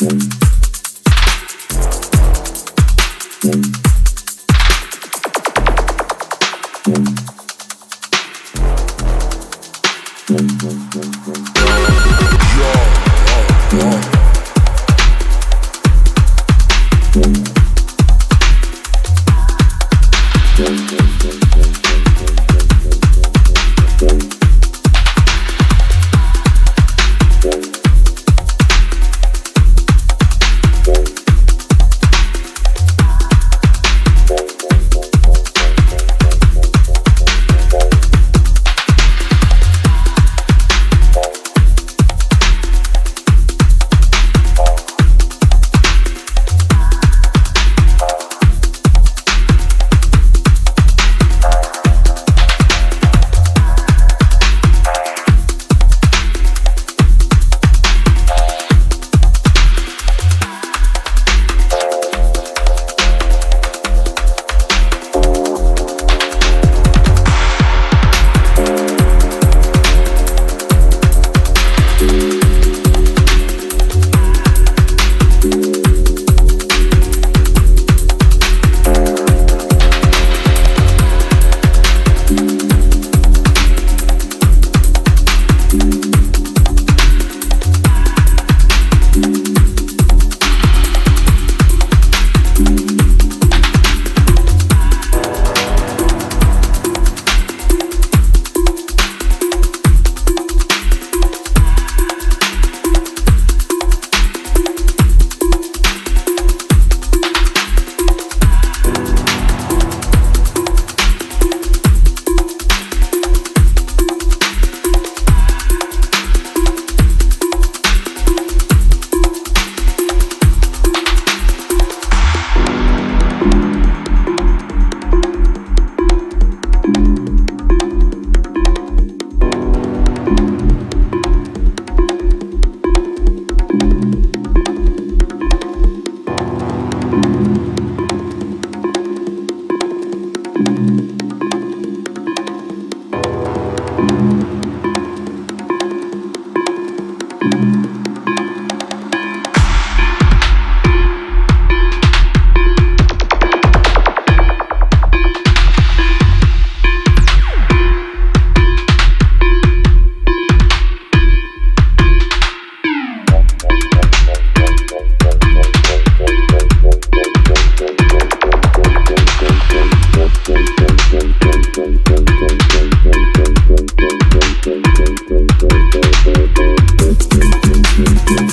Yeah. you.